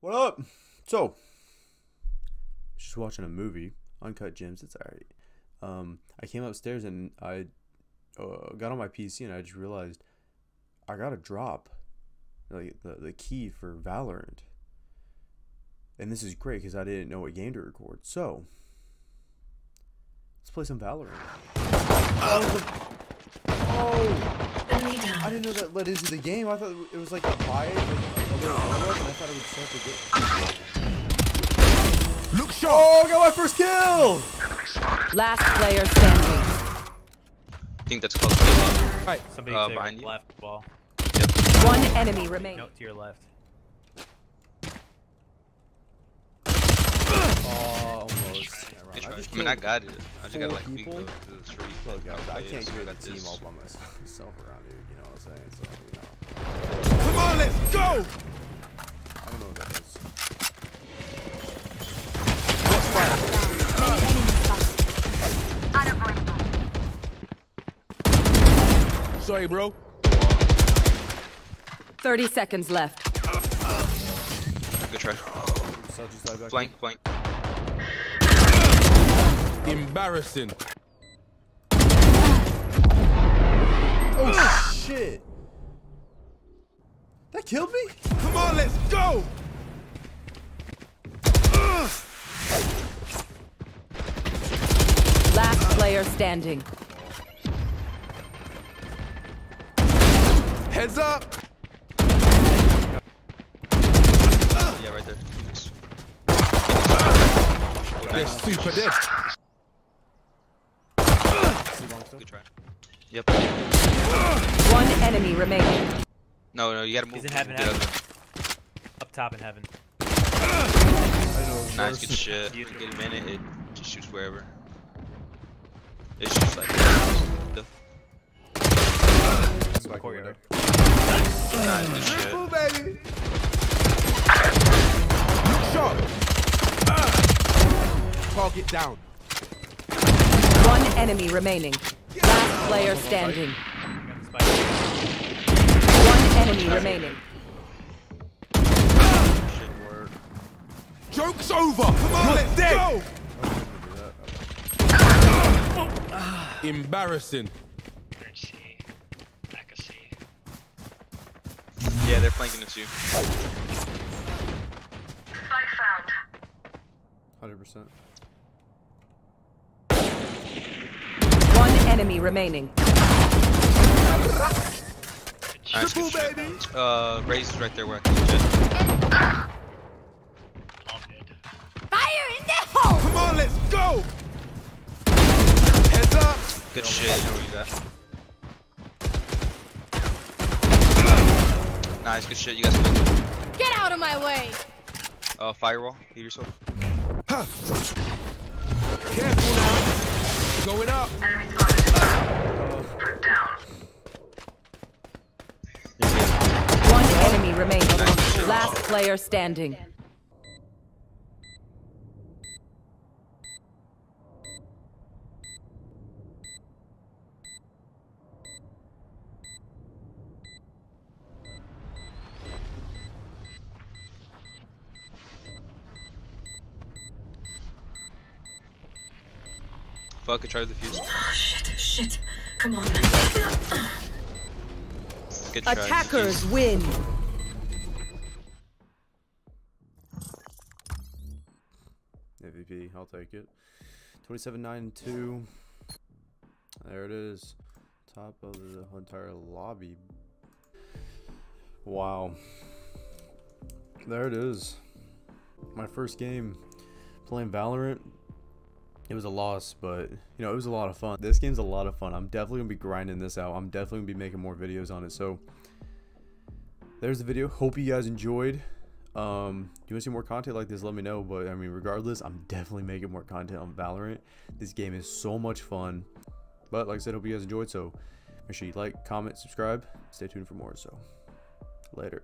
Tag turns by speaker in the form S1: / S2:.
S1: What up? So, just watching a movie, Uncut Gems. It's alright. Um, I came upstairs and I uh, got on my PC and I just realized I got to drop like the the key for Valorant. And this is great because I didn't know what game to record. So, let's play some Valorant. Oh, oh! I didn't know that led into the game. I thought it was like a buy it, like a little and I thought it would start the game.
S2: Look sharp!
S1: Oh, I got my first kill!
S3: Last player standing.
S4: I think that's close to the
S2: Right.
S5: Somebody
S4: Uh,
S5: to your
S4: behind you.
S5: left wall.
S3: One enemy remaining.
S5: No, to your left.
S1: Oh, almost.
S4: Good try.
S1: I just
S4: I mean, I
S1: killed
S4: got it. I just gotta
S1: four
S4: like peek
S1: people.
S4: the, the street.
S1: Look, guys, I
S4: Okay,
S1: can't
S4: so we
S1: create a team
S4: this.
S1: all by myself myself around here, you know what I'm saying? So, you know.
S2: Come on, let's go!
S1: I don't know what that is.
S2: Sorry, bro.
S3: 30 seconds left.
S4: Good try.
S1: So just.
S4: Flank, flank.
S2: Embarrassing.
S1: Oh, shit! That killed me?
S2: Come on, let's go!
S3: Last player standing.
S2: Heads up!
S4: Yeah, right there. Nice.
S2: They're super dead.
S4: Good try. Yep.
S3: One enemy remaining.
S4: No, no, you gotta move.
S5: He's in heaven, heaven. Up top in heaven.
S4: Nice, good shit.
S5: You-
S4: Get a minute, it just shoots wherever. It's just like the
S1: Back
S5: Courtyard.
S4: nice, good shit.
S2: Move, baby! Look sharp! Target down.
S3: One enemy remaining. Last player standing.
S5: Got the spike.
S3: One enemy remaining.
S2: Joke's over! Come on, let's go! Embarrassing.
S4: Yeah, they're flanking at you.
S1: Hundred percent.
S3: One enemy remaining.
S4: Nice,
S2: Triple, baby!
S4: Uh, Raze is right there where I can legit.
S3: Fire in the hole!
S2: Come on, let's go! Heads up!
S4: Good shit, you know you at. Nice, good shit. You guys can
S6: Get out of my way!
S4: uh, firewall. Heal yourself. Huh.
S2: Careful now. Going up.
S3: Last player standing.
S4: Fuck, I tried the fuse.
S6: Oh shit, shit. Come on.
S4: Good try.
S3: Attackers win.
S1: MVP, I'll take it. 27 9 2. There it is. Top of the entire lobby. Wow. There it is. My first game playing Valorant. It was a loss, but you know, it was a lot of fun. This game's a lot of fun. I'm definitely gonna be grinding this out. I'm definitely gonna be making more videos on it. So there's the video. Hope you guys enjoyed. Um, you want to see more content like this? Let me know. But I mean, regardless, I'm definitely making more content on Valorant. This game is so much fun. But like I said, hope you guys enjoyed. So make sure you like, comment, subscribe. Stay tuned for more. So later.